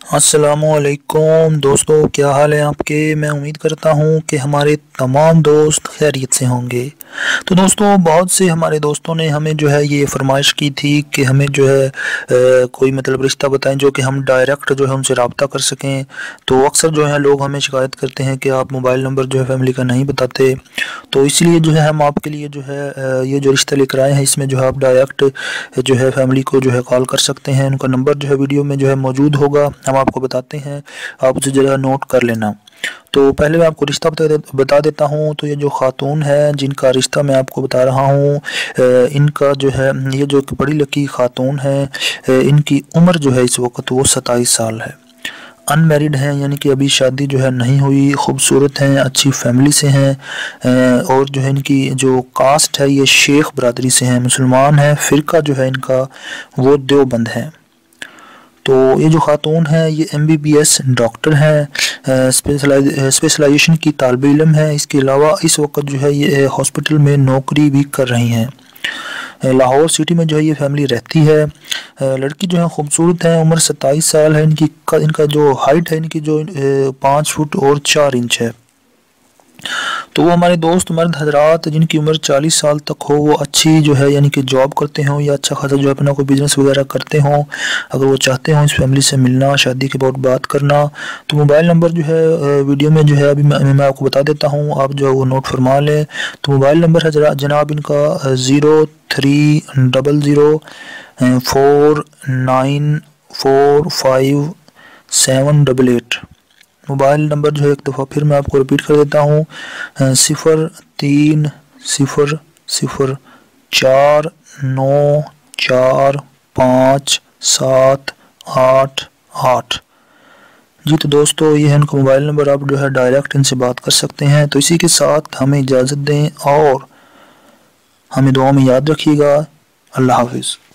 السلام علیکم دوستو کیا حال ہے آپ کے میں امید کرتا ہوں کہ ہمارے تمام دوست خیریت سے ہوں گے تو دوستو بہت سے ہمارے دوستوں نے ہمیں جو ہے یہ فرمائش کی تھی کہ ہمیں جو ہے کوئی مطلب رشتہ بتائیں جو کہ ہم ڈائریکٹ جو ہے ان سے رابطہ کر سکیں تو اکثر جو ہے لوگ ہمیں شکایت کرتے ہیں کہ آپ موبائل نمبر جو ہے فیملی کا نہیں بتاتے تو اس لیے جو ہے ہم آپ کے لیے جو ہے یہ جو رشتہ لے کر آئے ہیں اس میں جو ہے آپ ڈائریکٹ جو ہے فیملی کو جو ہے کال کر سکتے ہیں ان کا نمبر جو ہے ویڈیو میں جو ہے موجود ہوگا ہم آپ کو بتاتے ہیں، آپ اسے جگہ نوٹ کر لینا۔ تو پہلے میں آپ کو رشتہ بتا دیتا ہوں۔ تو یہ جو خاتون ہے، جن کا رشتہ میں آپ کو بتا رہا ہوں ان کا جو ہے، یہ جو بڑی لکی خاتون ہے ان کی عمر جو ہے اس وقت وہ ستائیس سال ہے۔ ان میریڈ ہیں یعنی کہ ابھی شادی جو ہے نہیں ہوئی، خوبصورت ہیں، اچھی فیملی سے ہیں اور جو ہے ان کی جو کاسٹ ہے، یہ شیخ برادری سے ہیں، مسلمان ہیں، فرقہ جو ہے ان کا وہ دیوبند ہے تو یہ جو خاتون ہے یہ M B B S doctor ہیں اسپیشلائزیشن کی طالب علم ہے اس کے علاوہ اس وقت جو ہے یہ ہاسپٹل میں نوکری بھی کر رہی ہیں۔ لاہور سٹی میں جو ہے یہ فیملی رہتی ہے۔ لڑکی جو ہے خوبصورت ہے عمر ستائیس سال ہے۔ ان کی ان کا جو ہائٹ ہے، ان کی جو پانچ فٹ اور چار انچ ہے۔ تو وہ ہمارے دوست مرد حضرات جن کی عمر چالیس سال تک ہو، وہ اچھی جو ہے یعنی کہ جاب کرتے ہوں یا اچھا خاصا جو اپنا کوئی بزنس وغیرہ کرتے ہوں، اگر وہ چاہتے ہوں اس فیملی سے ملنا، شادی کے بعد بات کرنا، تو موبائل نمبر جو ہے ویڈیو میں جو ہے ابھی میں میں آپ کو بتا دیتا ہوں، آپ جو ہے وہ نوٹ فرما لیں۔ تو موبائل نمبر ہے جناب ان کا zero three double zero four nine four five seven double eight mobile number جو ہے ایک دفعہ پھر میں آپ کو ریپیٹ کر دیتا ہوں صفر تین، صفر صفر، چار، نو، چار، پانچ، سات، آٹھ آٹھ۔ جی تو دوستو، یہ ہے ان کا موبائل نمبر، آپ جو ہے ڈائریکٹ ان سے بات کر سکتے ہیں۔ تو اسی کے ساتھ ہمیں اجازت دیں اور ہمیں دعا میں یاد رکھیے گا۔ اللہ حافظ۔